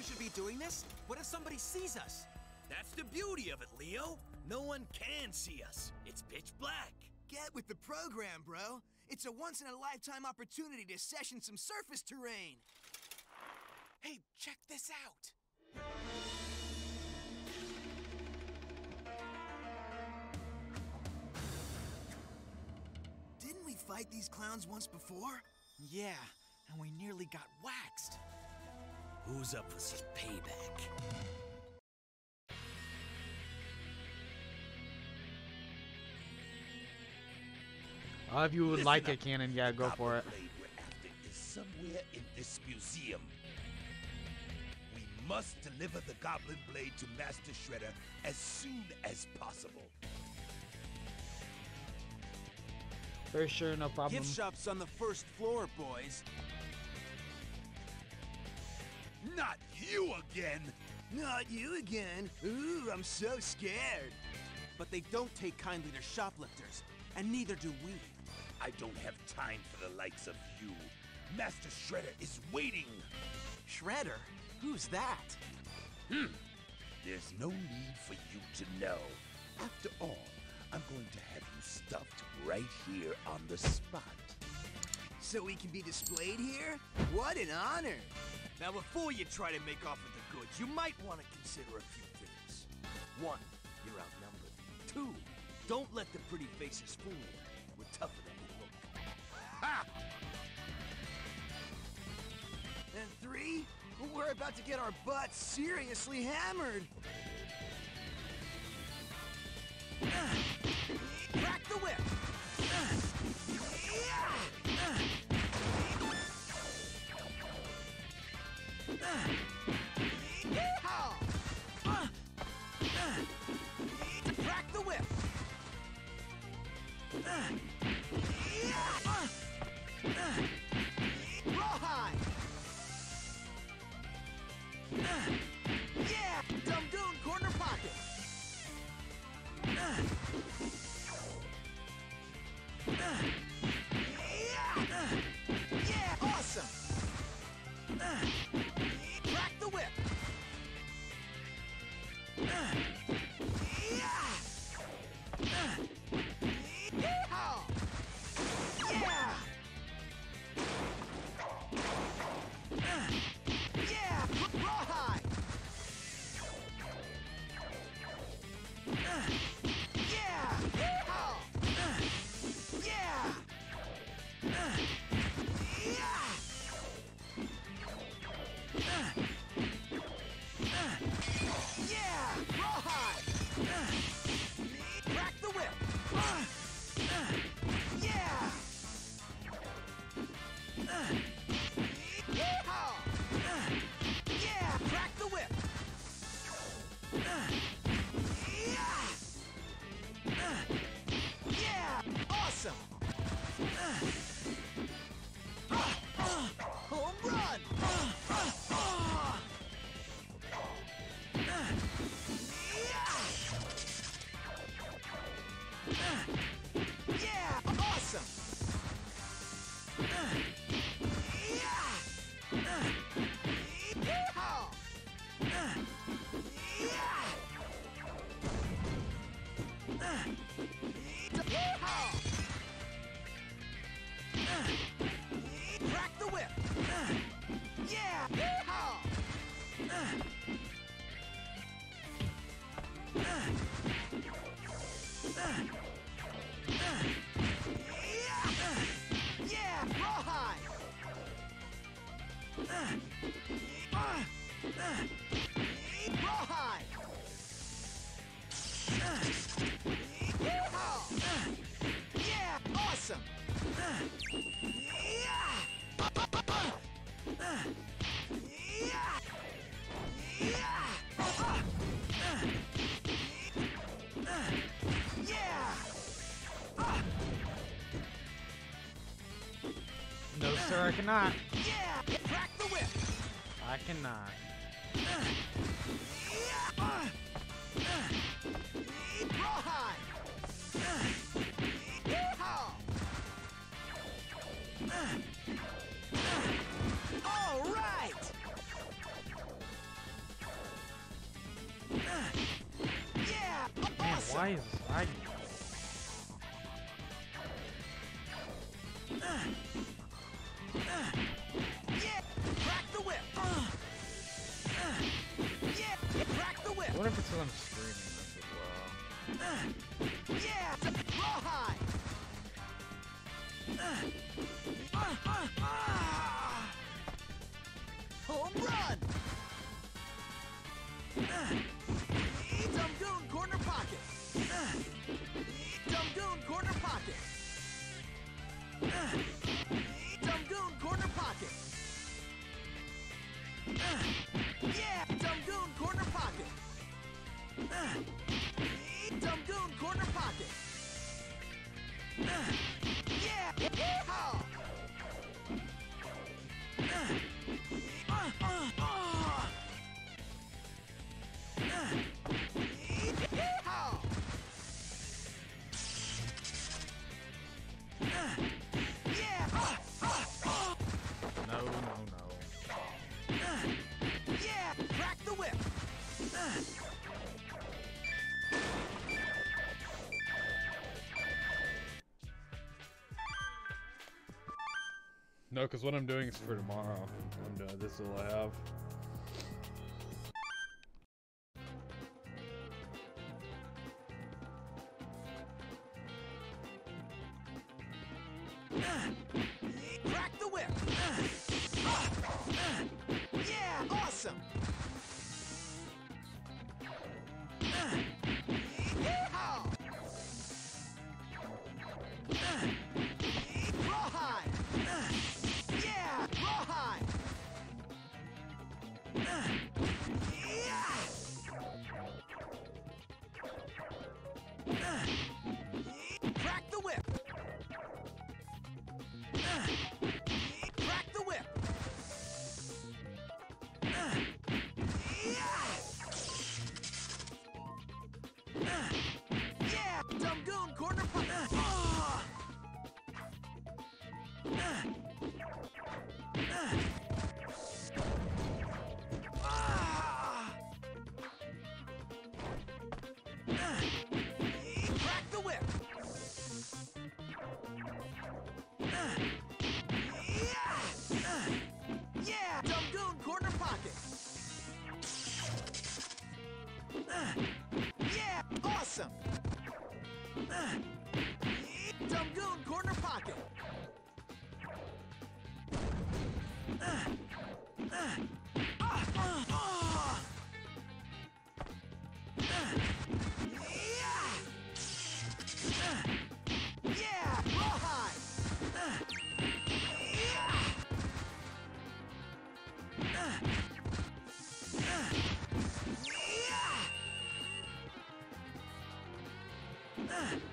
You really think we should be doing this? What if somebody sees us? That's the beauty of it, Leo. No one can see us. It's pitch black. Get with the program, bro. It's a once-in-a-lifetime opportunity to session some surface terrain. Hey, check this out. Didn't we fight these clowns once before? Yeah, and we nearly got waxed. Who's up for some payback? Uh, if you would Listen like up. it, Cannon, yeah, go for it. blade we're after is somewhere in this museum. We must deliver the Goblin Blade to Master Shredder as soon as possible. For sure, no problem. Gift shop's on the first floor, boys. Not you again! Not you again. Ooh, I'm so scared. But they don't take kindly to shoplifters, and neither do we. I don't have time for the likes of you. Master Shredder is waiting. Shredder? Who's that? Hmm. There's no need for you to know. After all, I'm going to have you stuffed right here on the spot. So we can be displayed here? What an honor. Now, before you try to make off with the goods, you might want to consider a few things. One, you're outnumbered. Two, don't let the pretty faces fool you. We're tougher than we look. Ha! And three, we're about to get our butts seriously hammered. I cannot. Yeah. Crack the whip. I cannot. All right. Yeah. Awesome. Man, why is Home run! Dum corner pocket! Dum corner pocket! Dum corner pocket! Yeah! Dum corner pocket! No, because what I'm doing is for tomorrow. I'm. Uh, this is all I have. Yeah. time.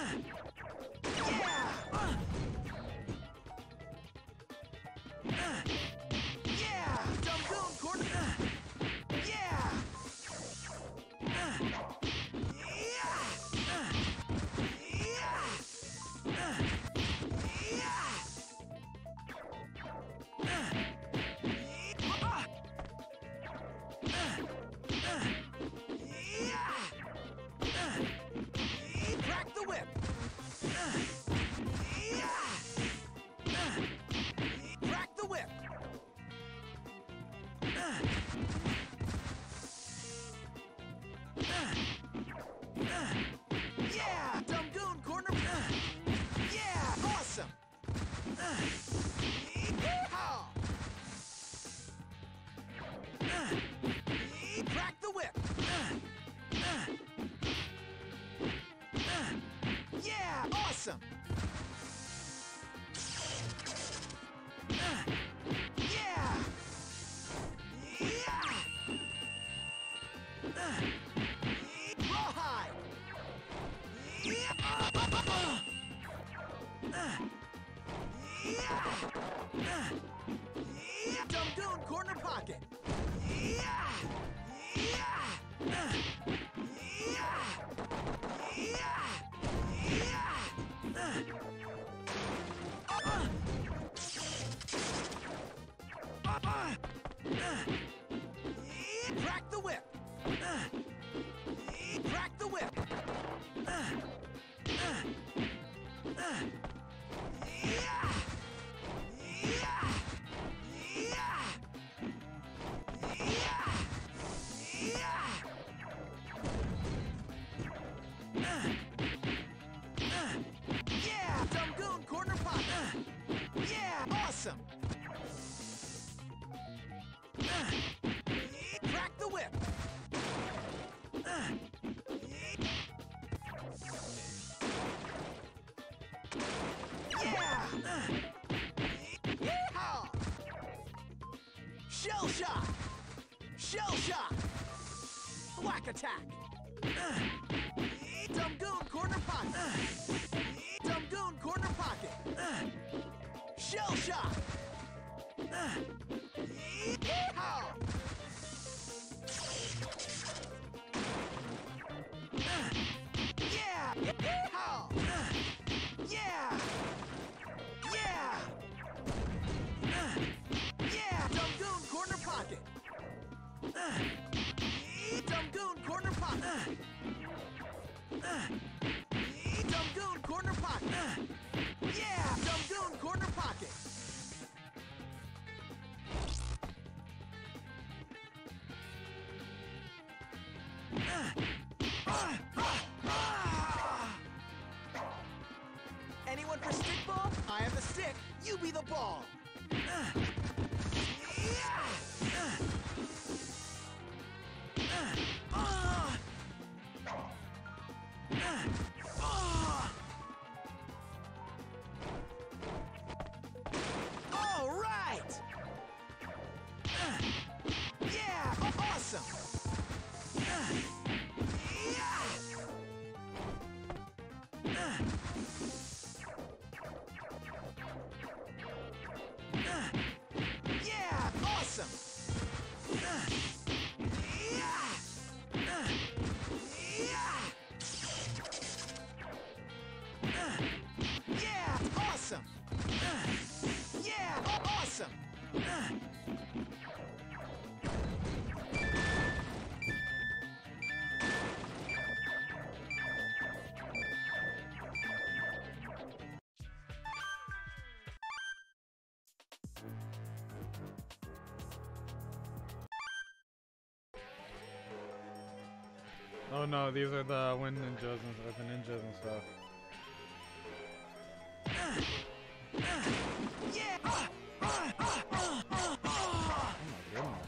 Ah! Ah. time. Shell shock! Shell shock! Whack attack! Uh, Dumgoon corner pocket! Uh, Dumgoon corner pocket! Shell shock! that. Oh no, these are the wind ninjas and the ninjas and stuff. Oh.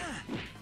Huh.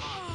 Oh!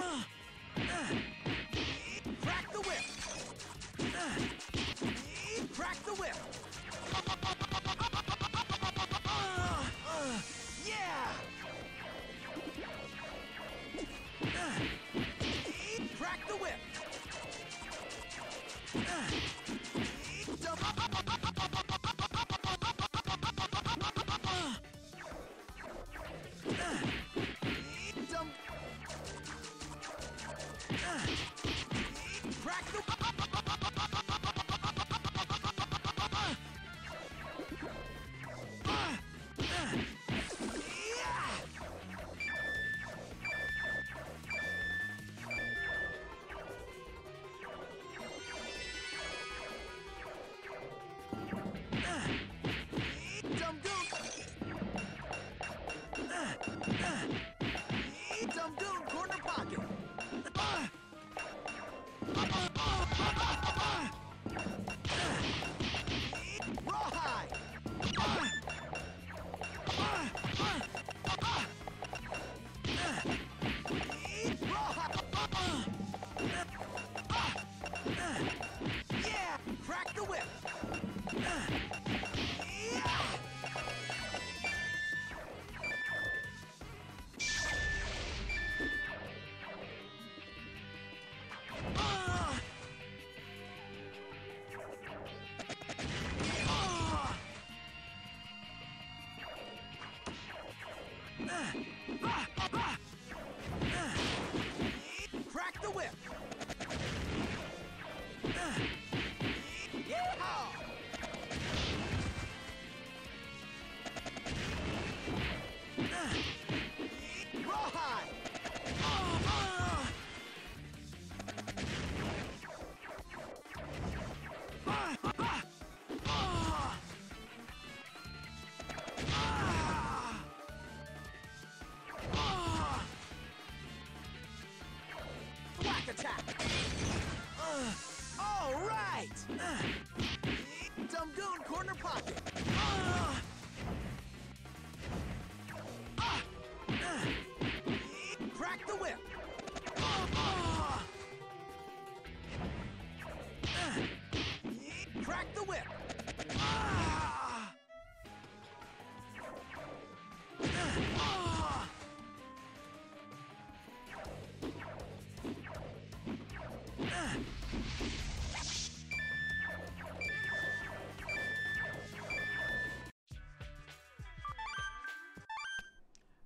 Ah!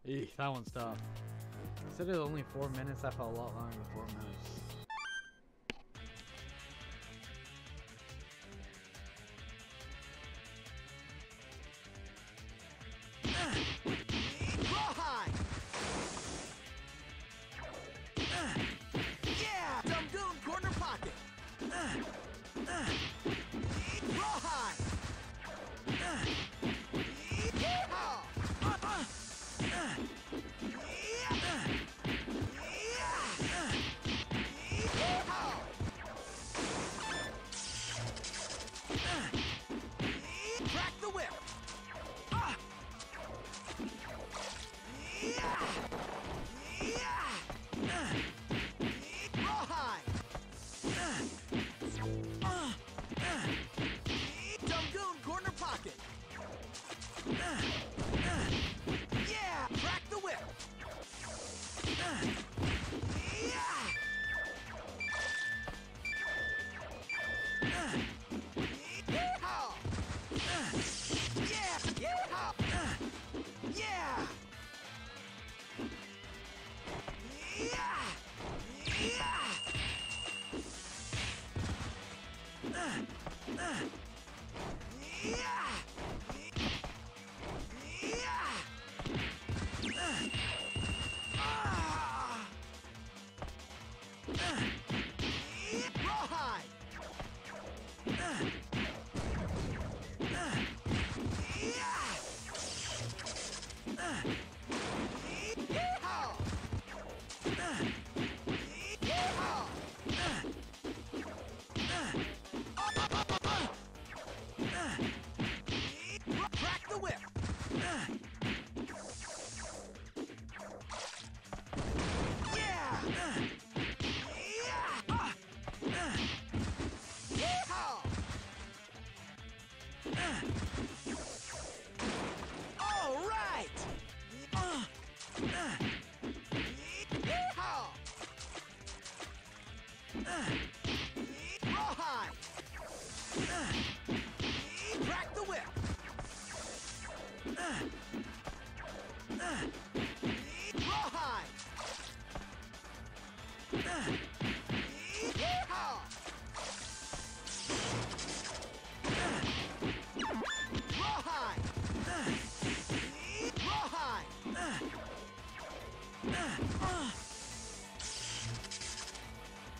Eek, that one's tough. Instead of only four minutes, I felt a lot longer than four minutes.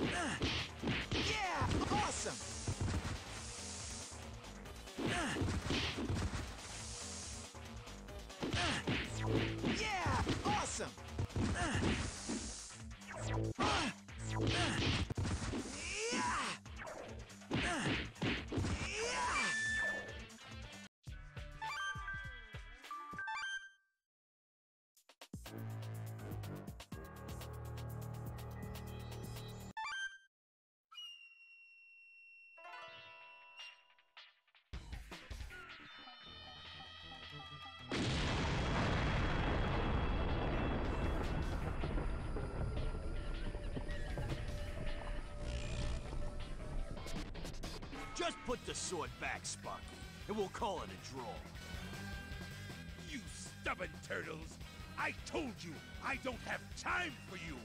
Yeah! Awesome! Just put the sword back, Sparky, and we'll call it a draw. You stubborn turtles! I told you I don't have time for you!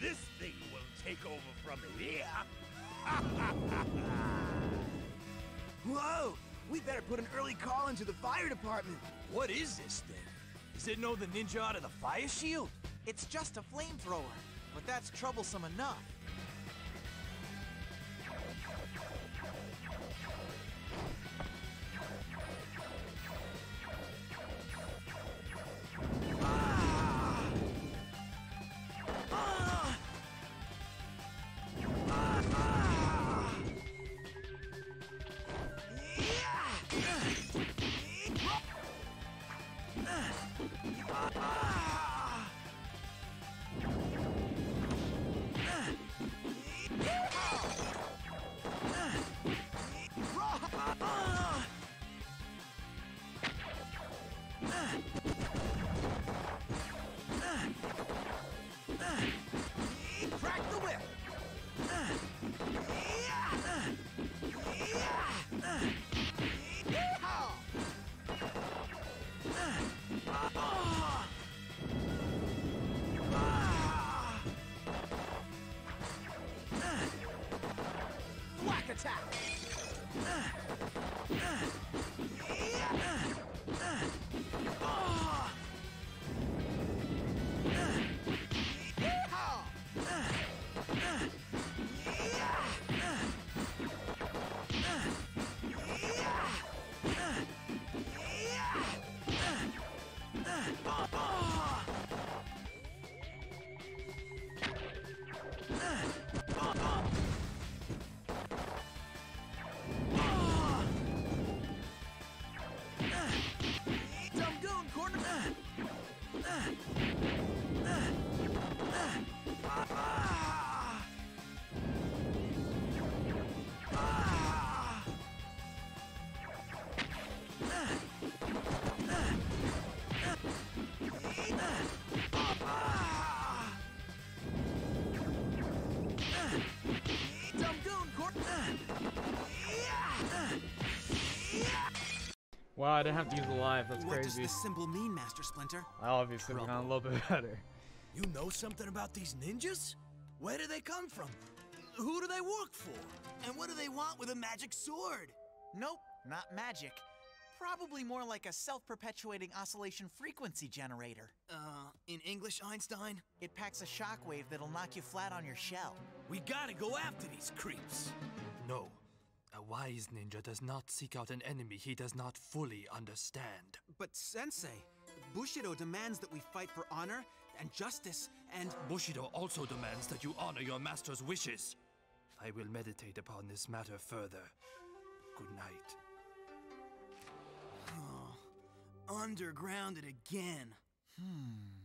This thing will take over from here! Whoa! We better put an early call into the fire department. What is this thing? Does it know the ninja out of the fire shield? It's just a flamethrower, but that's troublesome enough. Ah! I didn't have to use a live. That's What does this symbol mean, Master Splinter? I obviously went on a little bit better. You know something about these ninjas? Where do they come from? Who do they work for? And what do they want with a magic sword? Nope, not magic. Probably more like a self-perpetuating oscillation frequency generator. Uh, in English, Einstein? It packs a shockwave that'll knock you flat on your shell. We gotta go after these creeps. No. A wise ninja does not seek out an enemy he does not fully understand. But Sensei, Bushido demands that we fight for honor and justice and Bushido also demands that you honor your master's wishes. I will meditate upon this matter further. Good night. Undergrounded again. Hmm.